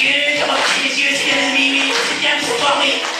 因为这么急切、急切的，秘密是这样子的。